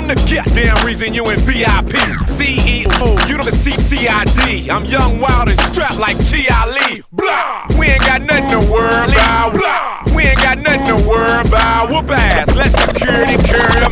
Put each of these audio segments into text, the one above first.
I'm the goddamn reason you in VIP. CEO, you the CCID. I'm young, wild, and strapped like G.I. Blah. We ain't got nothing to worry about. Blah. We ain't got nothing to worry about. Whoop ass. Let security carry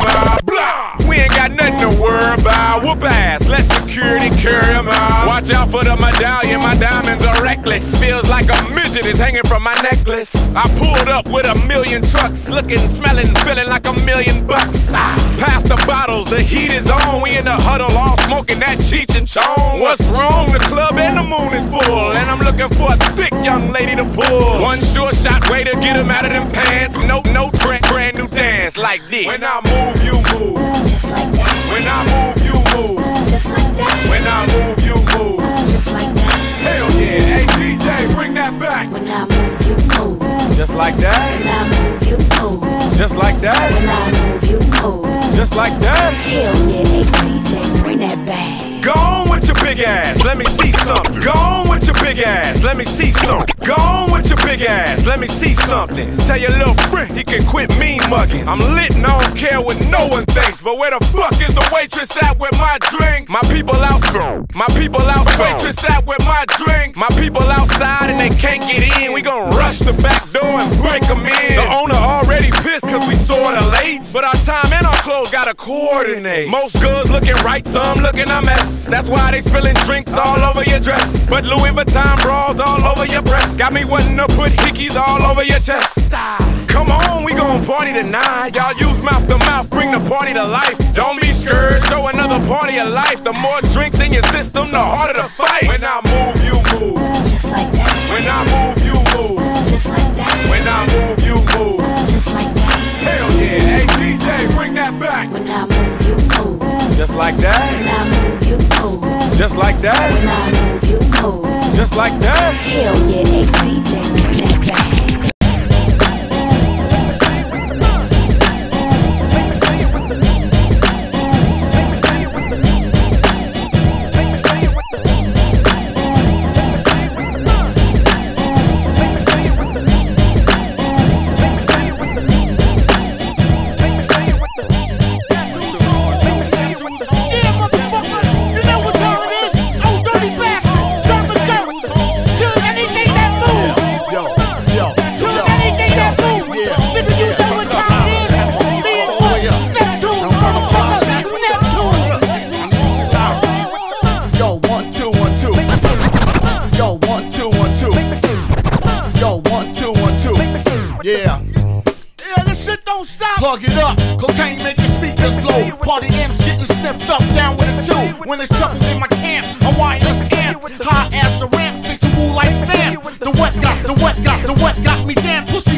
about. Let security carry them out. Watch out for the medallion. My diamonds are reckless. Feels like a midget is hanging from my necklace. I pulled up with a million trucks. Looking, smelling, feeling like a million bucks. Ah, Pass the bottles. The heat is on. We in the huddle all smoking that Cheech and Chong. What's wrong? The club and the moon is full. And I'm looking for a thick young lady to pull. One short shot way to get him out of them pants. No, no, brand, brand new dance like this. When I move, you move. Just like that, When I move, move. just like that, When I move, you move. just like that. Hell yeah. Hey, DJ, bring that back. When I move, you move. Just like that. When I move, you move. Just like that. When I move, you move. Just like that. Hell yeah, hey DJ, bring that back. Go with your big ass, let me see something. Go on with your big ass, let me see something. Go on with your big ass, let me see something. Tell your little friend he can quit mean mugging. I'm lit and I don't care what no one thinks. But where the fuck is the waitress at with my drinks? My people outside, my people outside. Waitress at with my drinks. My people outside and they can't get in. We gon' rush the back door and break them in. The owner already pissed sorta late. But our time and our clothes gotta coordinate. Most girls looking right, some looking a mess. That's why they spilling drinks all over your dress. But Louis Vuitton bras all over your breast. Got me wanting to put hickeys all over your chest. Come on, we gon' party tonight. Y'all use mouth to mouth, bring the party to life. Don't be scared, show another party of life. The more drinks in your system, the harder the fight. When I move, you move. Just like that, When I move, you move. just like that, When I move, you move. Just like that. Hell yeah, hey DJ, bring that back. When I move, you move. Just like that, When I move, you move. just like When I move, you move. just like that. Hell yeah, hey DJ, bring that back. Stop. Plug it up, cocaine make your speakers blow. Party amps getting sniffed up down with a two. When there's trouble in my camp, I'm wireless amp. High as a ramp, stick to wool like stamp. The wet got, the wet got, the wet got me damn pussy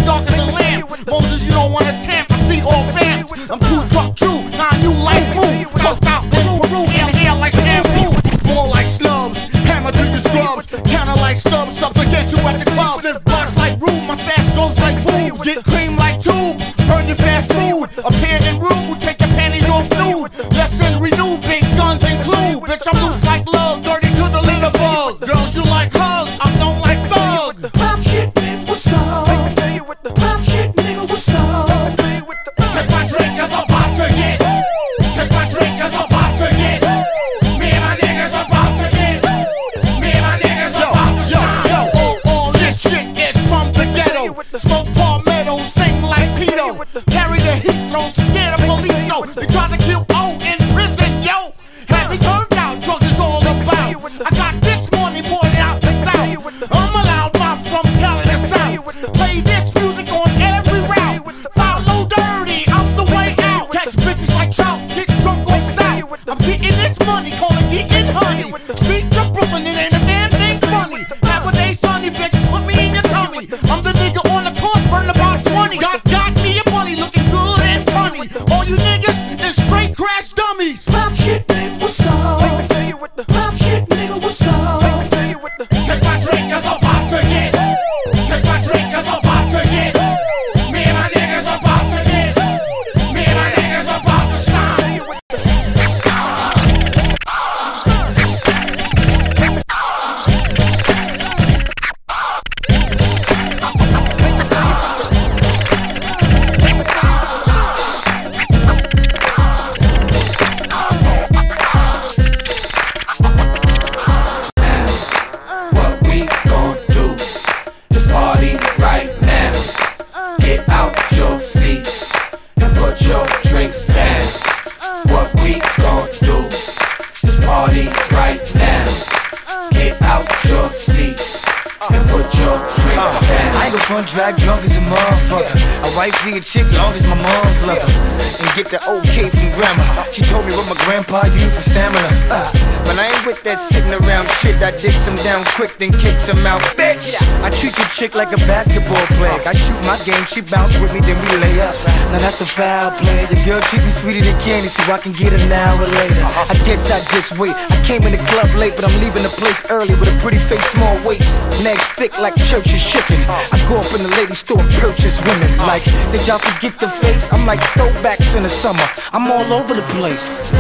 front, drag drunk as a motherfucker. A wife for a chick, long as my mom's love her. And get the okay from grandma. She told me what my grandpa used for stamina. Uh, but I ain't with that sitting around shit. I dicks him down quick, then kicks him out. Bitch! I treat your chick like a basketball player. I shoot my game, she bounce with me, then we lay up. Now that's a foul play. Your girl treat me sweeter than candy, so I can get an hour later. I guess I just wait. I came in the club late, but I'm leaving the place early with a pretty face, small waist. Legs thick like church's chicken. I go up in the lady store and purchase women. Like, did y'all forget the face? I'm like throwbacks in the summer. I'm all over the place.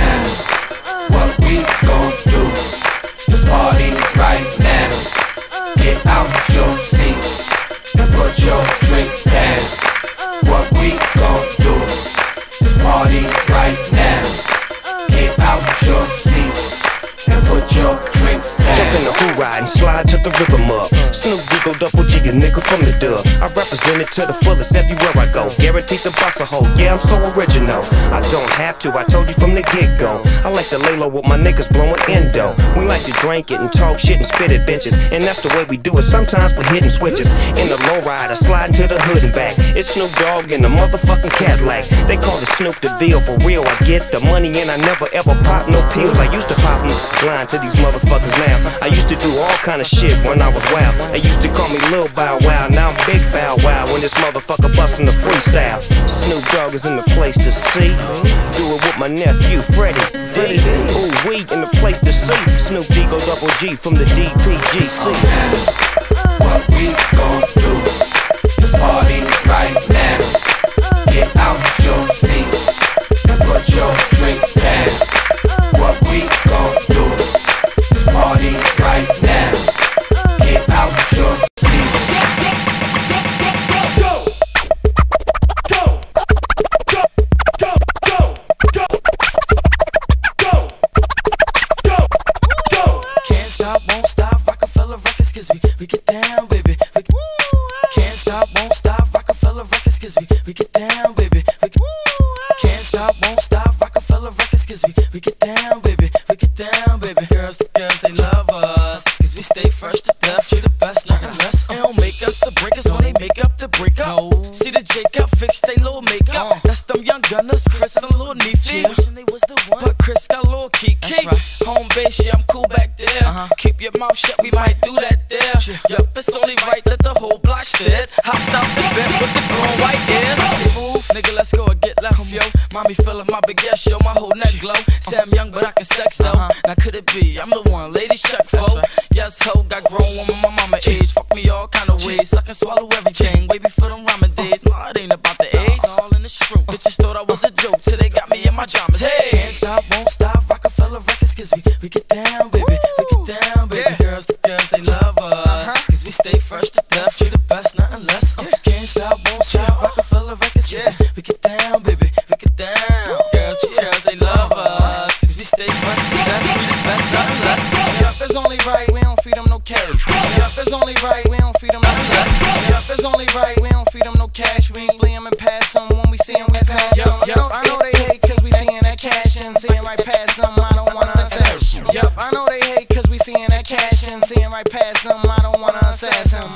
What we gon' do is party right now. Get out your seats and put your drinks down. What we gon' do is party right now. Get out your seats and put your drinks down. Jump in the who ride and slide to the rhythm up. Snoop Deagle, double G, a nigga from the dub. I represent it to the fullest everywhere I go. Guaranteed to bust a hole, yeah, I'm so original. I don't have to, I told you from the get go. I like to lay low with my niggas blowing endo. We like to drink it and talk shit and spit at bitches. And that's the way we do it. Sometimes we're hitting switches. In the low rider, sliding to the hood and back. It's Snoop Dogg in the motherfucking Cadillac. They call it Snoop DeVille for real. I get the money and I never ever pop no pills. I used to pop them, blind to these motherfuckers now. I used to do all kind of shit when I was wild. They used to call me Lil Bow Wow, now I'm Big Bow Wow when this motherfucker bustin' the freestyle. Snoop Dogg is in the place to see. Do it with my nephew Freddie D. Ooh, we in the place to see. Snoop Deagle Double G from the DPGC. What we gon' do is party right now. Get out your seats They don't make us a break us when they make up the breakup. See the Jacob fix they little makeup. That's them young gunners, Chris and Lil Neefy. Wishing they was the one. But Chris got Lil Kiki. Home base, yeah, I'm cool back there. Keep your mouth shut, we might do that there. Yup, it's only right that the whole block stared. Hopped out the bed with the blue and white ears. Move, nigga, let's go and get left, yo. Mommy feeling my big ass, yo, my whole neck glow. Say I'm young, but I can sex though. Now could it be? I'm the one, ladies check for. Yes, ho, got grown when my mama age. Me all kind of ways. I can swallow everything. Wait for them rhyming days. No, it ain't about the age. It's all in the screw. Bitches thought I was a joke till they got me in my jammers. Hey, can't stop, won't stop. Roc-A-Fella Records, uh-huh. cause we, we get down, baby. We get down, baby. Girls, the girls, they love us. Cause we stay fresh to death. You're the best, nothing less. Can't stop, won't stop. Roc-A-Fella Records, cause we, we get down, baby. We get down. Right, we don't feed them no cash. Yup, it's only right, we don't feed them no cash. We ain't flee 'em and pass 'em when we see 'em, we pass 'em. Yup, I know they hate cause we seeing that cash and seeing right past 'em. I don't wanna assess. Yup, I know they hate cause we seeing that cash and seeing right past 'em. I don't wanna assess 'em.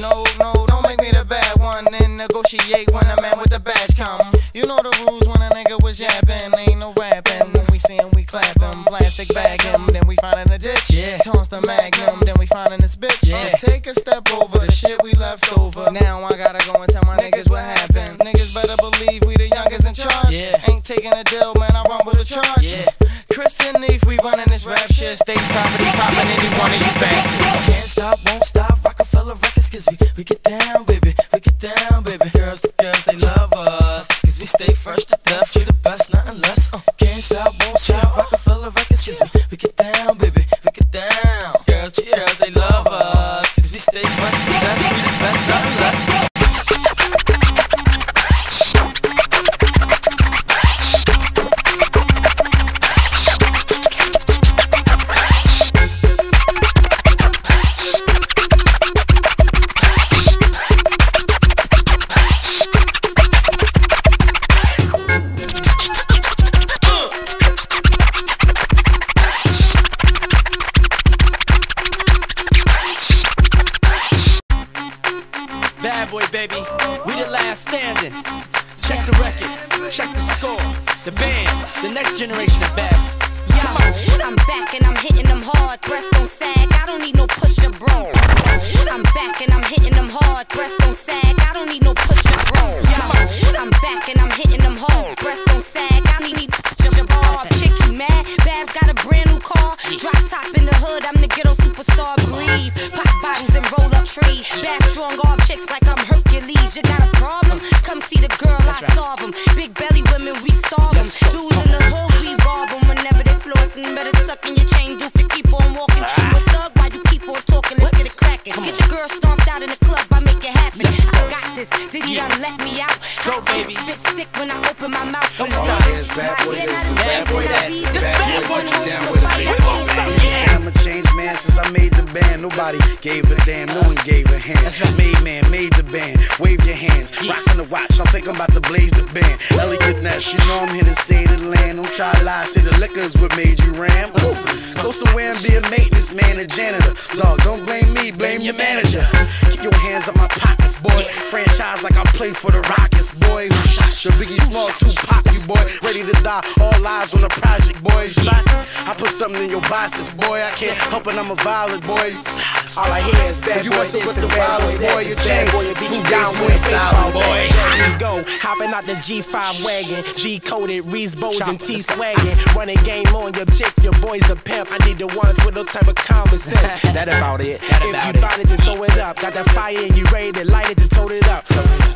No, no, don't make me the bad one and negotiate when a man with the badge come. You know the rules when a nigga was yapping, ain't no rapping. When we see him, we clap him, plastic bag him, then we find in the ditch. Yeah. Toss the magnum, then we find in this bitch. Yeah. Take a step over the shit we left over. Now I gotta go and tell my niggas what happened. Niggas better believe we the youngest in charge. Yeah. Ain't taking a deal, man, I run with a charge. Yeah. Chris and Neef, we running this rap shit. State property popping any one of you bastards. Can't stop, won't stop. Roc-A-Fella Records, cause we, we get down, baby. We get down, baby. Girls, the girls, bad boy, baby. We the last standing. Check the record, check the score. The band, the next generation of bad. Yo, I'm back and I'm hitting them hard. Breast don't sag. I don't need no pusher, bro. I'm back and I'm hitting them hard. Breast don't sag. I don't need no pusher, bro. Yo, I'm back and I'm hitting them hard. Breast don't sag. I don't need pusher, bro. Chick, you mad? Babs got a brand new car. Drop top in the hood. I'm the ghetto superstar. Breathe. Pop bottles and roll up trees. Bad strong arm chicks like I'm Hercules. You got a problem? Come see the girl. I solve 'em. Big belly women, we starve 'em. Dudes in the hood, we rob 'em whenever they flossing. Better tuck in your chain, and keep on walking. Ah. You a thug while you keep on talking. Let's get it cracking. Get your girl stomped out in the club, I make it happen. I got this. Did he done let me out? Go, Hot baby. Spit sick when I open my mouth. Don't When stop. I- Here's bad boy I hear this, not bad a boy beat, that. beat, This beat, bad boy beat, put you beat, down beat, with a beat, bass. beat, I'm a changed man since I made the band. Nobody gave a damn, no one gave a hand. Made man, made the band. Wave your hands. Rocks on the watch, I'm thinking about to blaze the band. Eliot Ness, you know I'm here to say the land. Don't try to lie, say the liquor's what made you ram. Ooh. Go somewhere and be a maintenance man, a janitor. Dog, don't blame me, blame your manager. Keep your hands die, all eyes on the project, boys. You? I put something in your biceps, boy. I can't help it, I'm a violent boy. All I hear is bad You boy wasn't this with the wildest boy that. boy, This you bad chain. boy will beat you down with style, boy. Here we go, hopping out the G5 wagon, G coded, Reese Bows and T swagging, running game on your chick, your boy's a pimp. I need the ones with no type of common sense. that about it. That if about you bout it, then throw it up. Got that fire and you ready to light it to tote it up.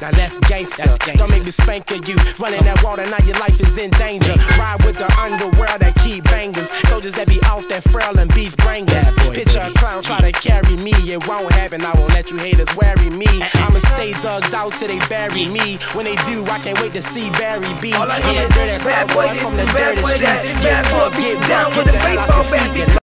Now that's gangsta. That's gangsta. Don't make me spanking you. Running that water, now your life is in danger. Ride with the underworld that keep bangers. Soldiers that be off that frail and beef boy, Picture a clown try to carry me. It won't happen. I won't let you haters worry me. I'ma stay dug out till they bury me. When they do, I can't wait to see Barry B. All I hear is bad boy this from the and bad boy that. Bad Get boy beat down with the baseball bat